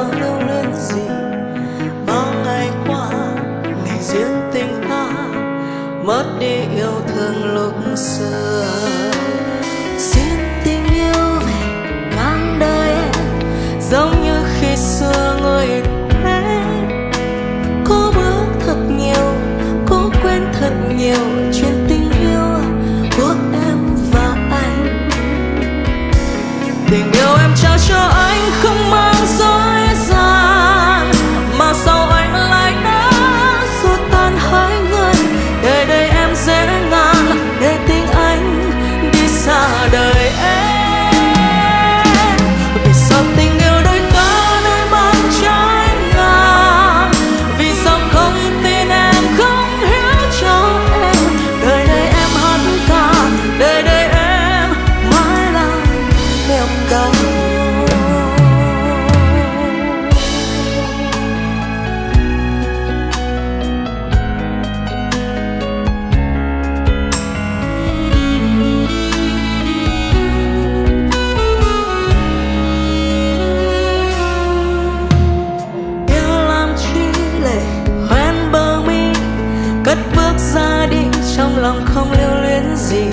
chẳng lưu gì? Ba ngày qua, ngày riêng tình ta mất đi yêu thương lúc xưa. Xin tình yêu về mang đời em giống như khi xưa người thế. Cố bước thật nhiều cố quên thật nhiều không lưu luyến gì.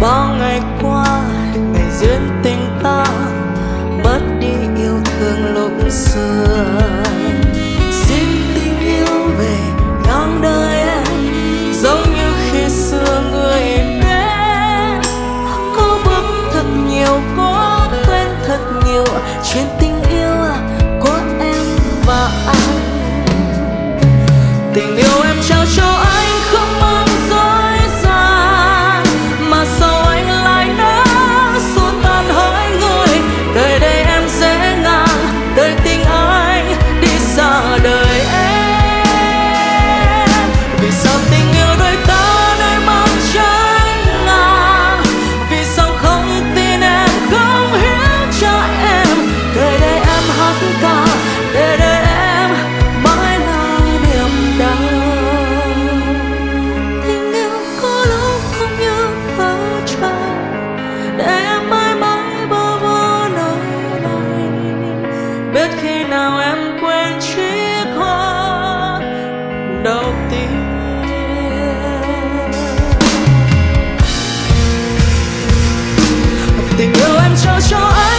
Bao ngày qua, ngày duyên tình ta mất đi yêu thương lúc xưa. Xin tình yêu về ngang đời em, giống như khi xưa người đến có bấm thật nhiều, có quên thật nhiều, chuyện tình yêu à, của em và anh. Tình yêu em trao cho sao tình tình yêu em trao cho